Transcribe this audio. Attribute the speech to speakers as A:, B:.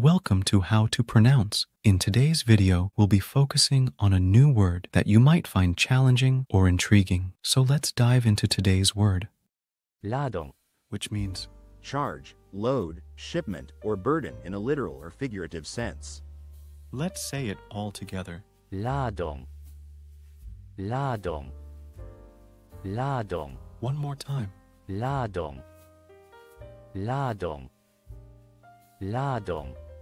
A: Welcome to How to Pronounce. In today's video, we'll be focusing on a new word that you might find challenging or intriguing. So let's dive into today's word,
B: Ladung.
A: which means
C: charge, load, shipment, or burden in a literal or figurative sense.
A: let's say it all together.
B: Ladung. Ladung. Ladung.
A: One more time.
B: Ladung. Ladung. Ladung.